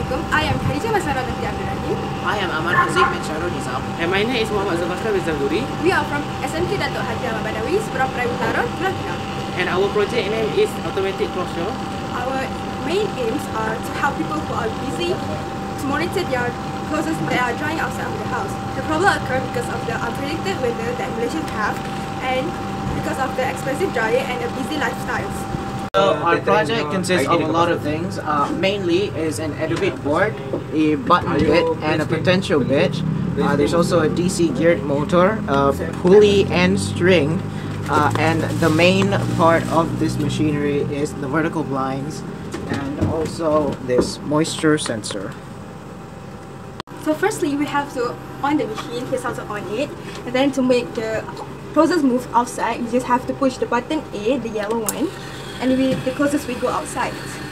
Assalamualaikum. I am Khadijah Masara Nanti Rahim. I am Aman Haziq bin Syahrul Nizam. And my name is Muhammad Zabakar Rizalduri We are from SMK Datuk Haji Ahmad Badawi, Seberang Perai Utara, Pulau Pinang. and our project name is Automatic Closure. Our main aims are to help people who are busy to monitor their clothes that are drying outside of the house. The problem occurs because of the unpredicted weather that Malaysians have and because of the expensive dryer and the busy lifestyles. So our project consists of a lot of things. Uh, mainly is an Edubit board, a button bit, and a potentio bit. Uh, there's also a DC geared motor, a pulley and string. Uh, and the main part of this machinery is the vertical blinds and also this moisture sensor. So firstly, we have to on the machine, press how to on it, and then to make the closest move outside, you just have to push the button A, the yellow one, and we, the closest we go outside.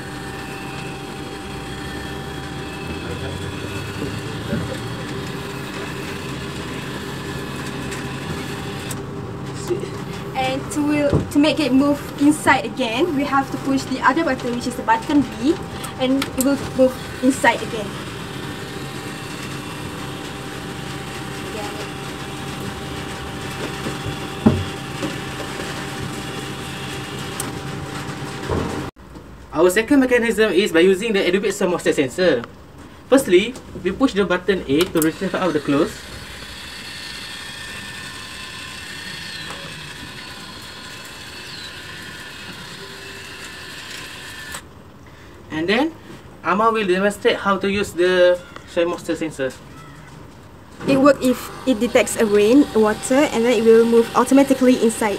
And to to make it move inside again, we have to push the other button, which is the button B, and it will move inside again. Our second mechanism is by using the Edubit thermostat sensor. Firstly, we push the button A to retrieve out the clothes. And then, Aman will demonstrate how to use the thermostat sensor. It works if it detects a rain, water, and then it will move automatically inside.